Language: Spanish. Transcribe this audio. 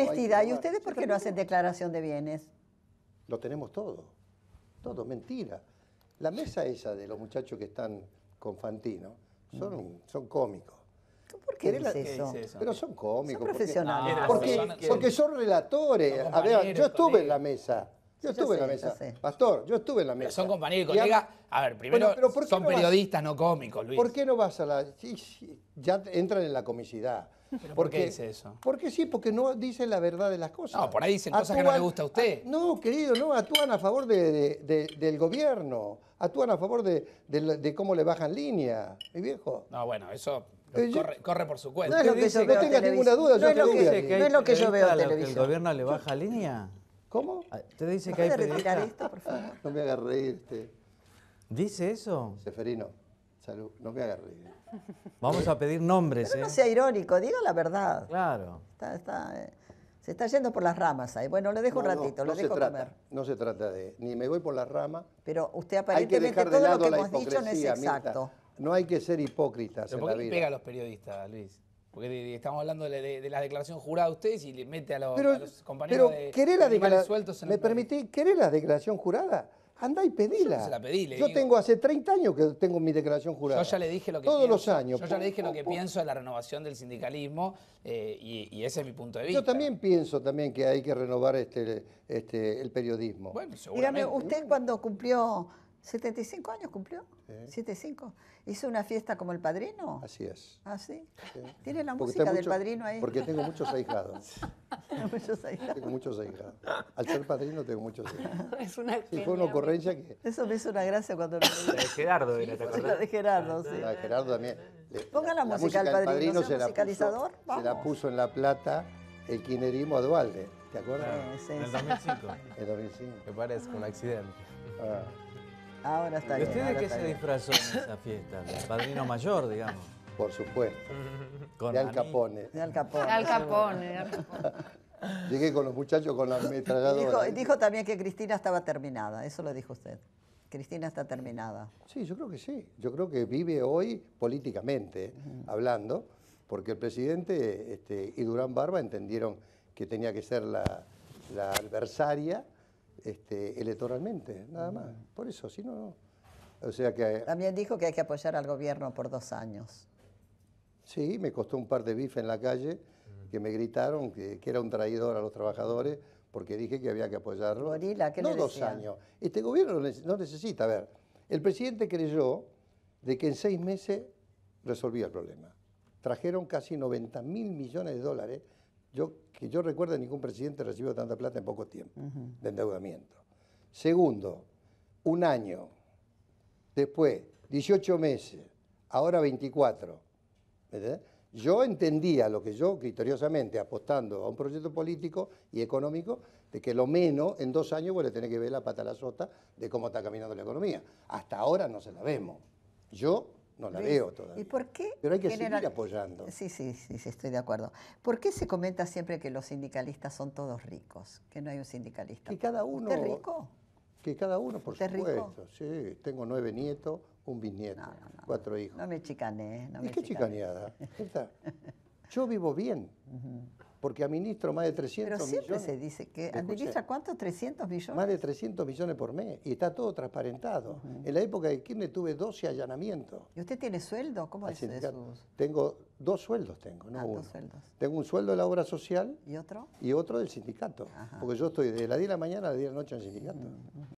Honestidad. ¿Y ustedes por qué no hacen declaración de bienes? Lo tenemos todo. Todo, mentira. La mesa esa de los muchachos que están con Fantino son, son cómicos. ¿Por qué ¿Querés la- dice ¿Qué eso? dice eso? Pero son cómicos. Son profesionales. No, Porque, son- porque son relatores. A ver, yo estuve en la mesa. Yo estuve en la mesa. Pastor, yo estuve en la Pero mesa. son compañeros y colegas. A ver, primero Bueno, pero ¿por qué son no vas- periodistas, no cómicos, Luis. ¿Por qué no vas a la.? sí, sí, ya entran en la comicidad. ¿Pero por qué dice eso? Porque sí, porque no dicen la verdad de las cosas. No, por ahí dicen cosas que no le gusta a usted. no, querido, no, actúan a favor de- de- de- del gobierno. Actúan a favor de, de- de cómo le bajan línea, mi viejo. No, bueno, eso Eh, yo- corre, corre por su cuenta. No es lo que yo veo no en tengas televisión. ninguna duda, no yo es lo que, no es lo que yo veo en que el televisión. gobierno le baja línea. ¿Cómo? Ah, Usted dice que hay ¿Puede retirar periodistas. esto, por favor? No me hagas reír, este. ¿Dice eso? Seferino. Salud, no me hagas reír. Vamos a pedir nombres, Pero ¿eh? no sea irónico, diga la verdad. Claro. Está- está, eh, se está yendo por las ramas ahí. Bueno, le dejo No, un ratito, no lo se dejo trata, comer. No se trata de. Ni me voy por las ramas. Pero usted Hay que aparentemente dejar de todo lo que la hemos dicho no es. Mirta. exacto. No hay que ser hipócritas ¿Pero en por la qué le vida. pega a los periodistas, Luis? Porque de- de- estamos hablando de, de- de la declaración jurada de ustedes y le mete a los, Pero, a los compañeros pero de ¿querés la sueltos en ¿Me el país. permitís? ¿Querés la declaración jurada? Andá y pedila. Yo no se la pedí, le Yo digo. tengo hace 30 años que tengo mi declaración jurada. Yo ya le dije lo que Todos pienso. los años. Yo ya le dije lo que pum, pienso de la renovación del sindicalismo eh, y, y ese es mi punto de vista. Yo también pienso también que hay que renovar este, este, el periodismo. Bueno, Dígame, seguramente. usted cuando cumplió 75 años cumplió, 75, hizo una fiesta como el padrino. Así es. ¿Ah, sí? ¿Tiene la Porque música del mucho- padrino ahí? Porque tengo muchos ahijados. Muchos ahí. tengo muchos ahijados. Al ser padrino tengo muchos ahijados. Es una Sí, fue una ocurrencia que Eso me hizo una gracia cuando lo La de Gerardo era, ¿te La acordás? de Gerardo, sí. a Gerardo también. Ponga la música del Padrino, ¿sea se la, musicalizador? puso, se la puso en La Plata el quinerismo a Dualde. ¿Te acuerdas? Sí, sí, En el sí. 2005. En 2005. Que parezca un accidente. Ah. Ahora está ¿Y bien. usted de qué se bien. disfrazó en esa fiesta? ¿De padrino mayor, digamos? Por supuesto. Con de Al. Capone. De Al Capone. Al Capone. Al Capone. Llegué con los muchachos con la Dijo, ametralladora. dijo también que Cristina estaba terminada, eso lo dijo usted. Cristina está terminada. Sí, yo creo que sí. Yo creo que vive hoy políticamente hablando, porque el presidente este, y Durán Barba entendieron que tenía que ser la, la adversaria este, electoralmente, nada más. Por eso, si no, no. O sea que También dijo que hay que apoyar al gobierno por dos años. sí, me costó un par de bifes en la calle que me gritaron que, que era un traidor a los trabajadores porque dije que había que apoyarlo. Gorila, ¿qué no le dos decían? años. Este gobierno no necesita, a ver, el presidente creyó de que en seis meses resolvía el problema. Trajeron casi 90 mil millones de dólares. Yo, que yo recuerdo, ningún presidente recibió tanta plata en poco tiempo de endeudamiento. Segundo, un año. Después, 18 meses. Ahora 24. ¿entendés? Yo entendía lo que yo, criteriosamente, apostando a un proyecto político y económico, de que lo menos en dos años vos le tenés que ver la pata a la sota de cómo está caminando la economía. Hasta ahora no se la vemos. Yo no la Luis, veo todavía. ¿Y por qué? Pero hay que general- seguir apoyando. Sí, sí, sí, sí, estoy de acuerdo. ¿Por qué se comenta siempre que los sindicalistas son todos ricos? Que no hay un sindicalista. Que cada uno. ¿Usted es rico? Que cada uno, por ¿Usted es rico? supuesto. Sí, tengo nueve nietos, un bisnieto, No, no, no. cuatro hijos. No me chicané, no ¿Y me qué chicaneada? Yo vivo bien, porque administro más de 300 Pero siempre millones. se dice que administra cuánto, 300 millones. Más de 300 millones por mes y está todo transparentado. En la época de Kirchner tuve 12 allanamientos. ¿Y usted tiene sueldo? ¿Cómo es eso? Tengo dos sueldos, tengo, no Ah, uno. dos sueldos. Tengo un sueldo de la obra social ¿Y otro? y otro del sindicato. Porque yo estoy de la 10 de la mañana a la 10 de la noche en el sindicato.